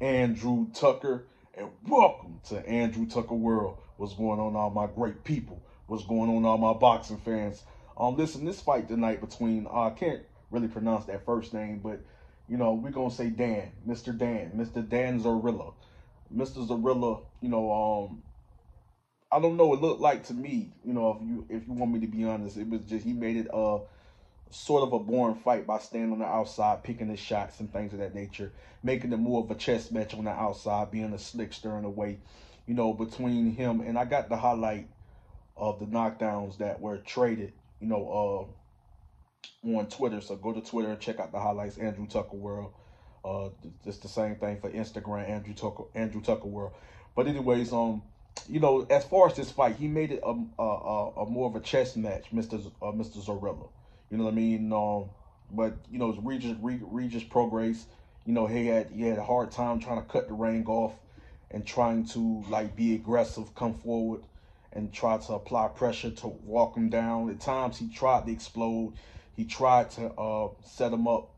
Andrew Tucker, and welcome to Andrew Tucker World. What's going on, all my great people? What's going on, all my boxing fans? Um, listen, this fight tonight between uh, I can't really pronounce that first name, but you know we're gonna say Dan, Mr. Dan, Mr. Dan Zorrilla, Mr. Zorrilla. You know, um, I don't know. It looked like to me, you know, if you if you want me to be honest, it was just he made it uh sort of a boring fight by standing on the outside, picking his shots and things of that nature, making it more of a chess match on the outside, being a slickster in stirring way, you know, between him and I got the highlight of the knockdowns that were traded, you know, uh on Twitter. So go to Twitter and check out the highlights, Andrew Tucker World. Uh it's the same thing for Instagram, Andrew Tucker Andrew Tucker World. But anyways, um you know, as far as this fight, he made it a, a, a, a more of a chess match, Mr. Z, uh, Mr. Zorrilla. You know what I mean? Um, but you know, Regis Regis Prograis. You know, he had he had a hard time trying to cut the ring off and trying to like be aggressive, come forward, and try to apply pressure to walk him down. At times, he tried to explode. He tried to uh, set him up,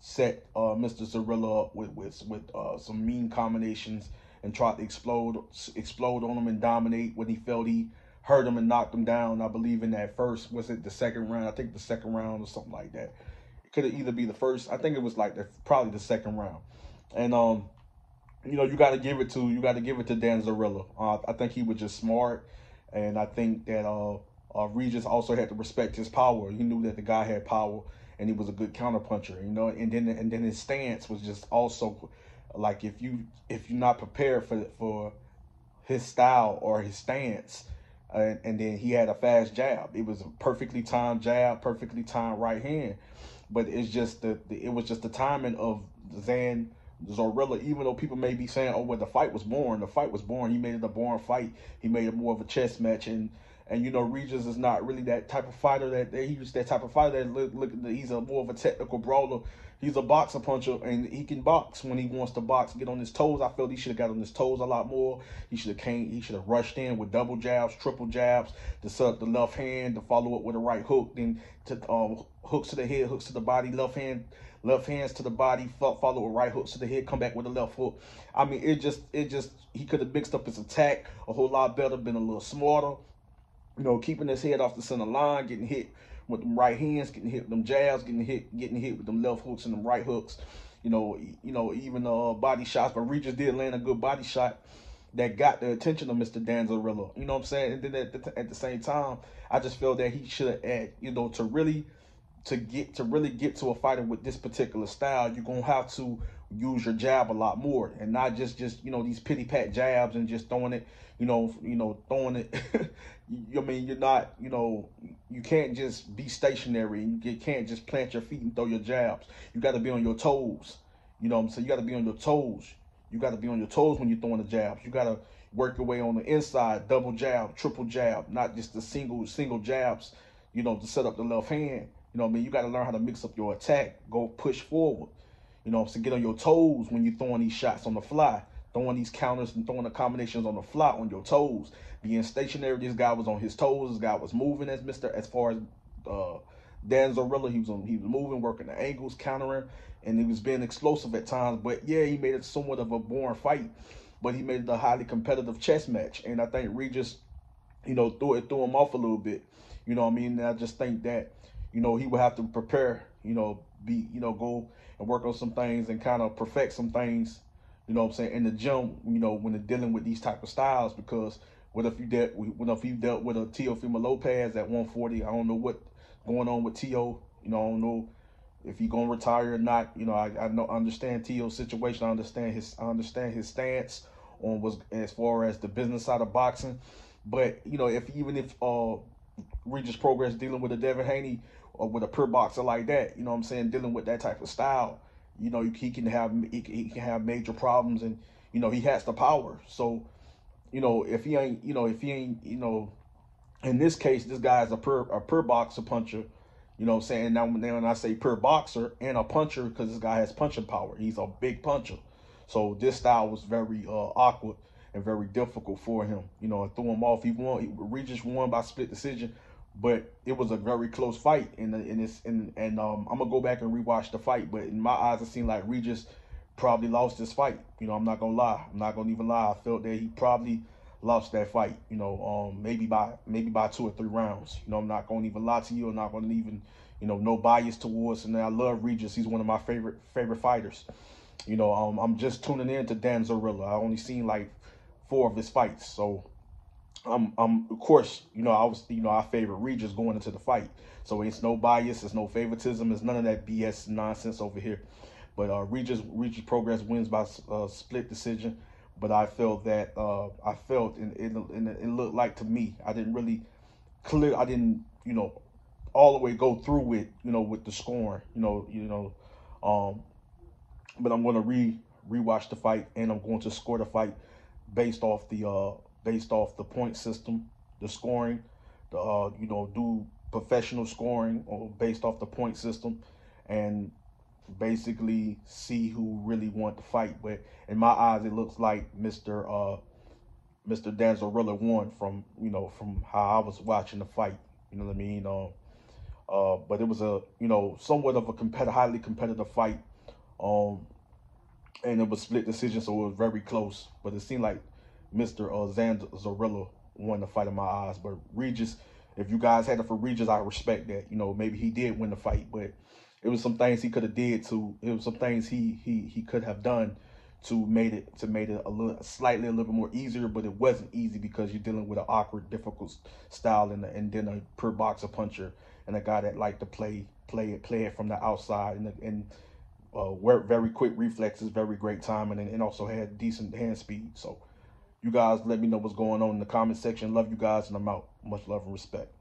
set uh, Mr. Zorrilla up with with with uh, some mean combinations and tried to explode explode on him and dominate when he felt he hurt him and knocked him down. I believe in that first, was it the second round? I think the second round or something like that. It could have either be the first. I think it was like the, probably the second round. And um, you know, you got to give it to you got to give it to Dan Zorrilla. Uh, I think he was just smart, and I think that uh, uh, Regis also had to respect his power. He knew that the guy had power, and he was a good counterpuncher. You know, and then and then his stance was just also like if you if you're not prepared for for his style or his stance, and, and then he had a fast jab. It was a perfectly timed jab, perfectly timed right hand. But it's just the, the it was just the timing of Zan Zorrilla. even though people may be saying, oh, well, the fight was born. The fight was born. He made it a born fight. He made it more of a chess match. And, and you know, Regis is not really that type of fighter that, that he's that type of fighter that look, look he's a more of a technical brawler he's a boxer puncher and he can box when he wants to box, get on his toes. I felt he should have got on his toes a lot more. He should have came, he should have rushed in with double jabs, triple jabs to up the left hand, to follow up with a right hook, then to um, hooks to the head, hooks to the body, left hand, left hands to the body, follow with right hooks to the head, come back with a left hook. I mean, it just, it just, he could have mixed up his attack a whole lot better, been a little smarter, you know, keeping his head off the center line, getting hit with them right hands, getting hit with them jabs, getting hit, getting hit with them left hooks and them right hooks. You know, you know, even uh body shots, but Regis did land a good body shot that got the attention of Mr. Dan You know what I'm saying? And then at the, at the same time, I just feel that he should had, you know, to really to get to really get to a fighter with this particular style, you're gonna have to use your jab a lot more and not just just you know these pity pat jabs and just throwing it, you know, you know, throwing it. I mean, you're not, you know, you can't just be stationary. You can't just plant your feet and throw your jabs. You got to be on your toes. You know what I'm saying? You got to be on your toes. You got to be on your toes when you're throwing the jabs. You got to work your way on the inside, double jab, triple jab, not just the single single jabs, you know, to set up the left hand. You know what I mean? You got to learn how to mix up your attack, go push forward. You know, to get on your toes when you're throwing these shots on the fly, throwing these counters and throwing the combinations on the fly on your toes. Being stationary, this guy was on his toes. This guy was moving as Mister as far as uh, Dan Zorrilla. He was on, he was moving, working the angles, countering, and he was being explosive at times. But yeah, he made it somewhat of a boring fight, but he made it a highly competitive chess match. And I think Regis, you know, threw it threw him off a little bit. You know what I mean? And I just think that, you know, he would have to prepare, you know, be, you know, go and work on some things and kind of perfect some things, you know what I'm saying, in the gym, you know, when they're dealing with these type of styles because what if you dealt what if you dealt with a Teofimo Lopez at 140? I don't know what going on with Tio. You know, I don't know if he gonna retire or not. You know, I, I know understand Tio's situation. I understand his I understand his stance on was as far as the business side of boxing. But you know, if even if uh Regis Prograis dealing with a Devin Haney or with a pure boxer like that, you know what I'm saying, dealing with that type of style, you know, he can have he can, have major problems and you know, he has the power. So you know, if he ain't, you know, if he ain't, you know, in this case, this guy is a per a per boxer puncher. You know what I'm saying? Now, when I say per boxer and a puncher, because this guy has punching power. He's a big puncher. So this style was very uh, awkward and very difficult for him. You know, and threw him off. He won. He, Regis won by split decision, but it was a very close fight. And and it's and and um, I'm gonna go back and rewatch the fight. But in my eyes, it seemed like Regis probably lost this fight. You know, I'm not gonna lie. I'm not gonna even lie. I felt that he probably lost that fight. You know, um, maybe by maybe by two or three rounds. You know, I'm not gonna even lie to you. I'm not gonna even, you know, no bias towards. And I love Regis. He's one of my favorite favorite fighters. You know, um, I'm just tuning in to Dan Zorrilla. I only seen like four of his fights, so I'm, I'm, of course, you know, I was, you know, I favor Regis going into the fight. So it's no bias, it's no favoritism, it's none of that BS nonsense over here. But uh, Regis, Regis Prograis wins by uh, split decision. But I felt that uh, I felt and it, it, it looked like to me I didn't really clear. I didn't you know all the way go through it. You know with the scoring. You know you know. Um, but I'm going to re rewatch the fight and I'm going to score the fight based off the uh based off the point system, the scoring, the uh you know do professional scoring or based off the point system and basically see who really want to fight. But in my eyes, it looks like Mr. Uh, Mr. Dan Zorrilla won from you know from how I was watching the fight. You know what I mean? Uh, uh, but it was a you know somewhat of a competitive, highly competitive fight. Um, and it was split decision, so it was very close. But it seemed like Mr. Uh, Zorrilla won the fight in my eyes. But Regis, if you guys had it for Regis, I respect that. You know, maybe he did win the fight, but it was some things he could have did to it was some things he he he could have done to made it to made it a little slightly a little bit more easier but it wasn't easy because you're dealing with an awkward difficult style and, and then a per boxer puncher and a guy that like to play play it play it from the outside and and uh, very quick reflexes very great timing and, and also had decent hand speed. So you guys let me know what's going on in the comment section. Love you guys and i'm out. Much love and respect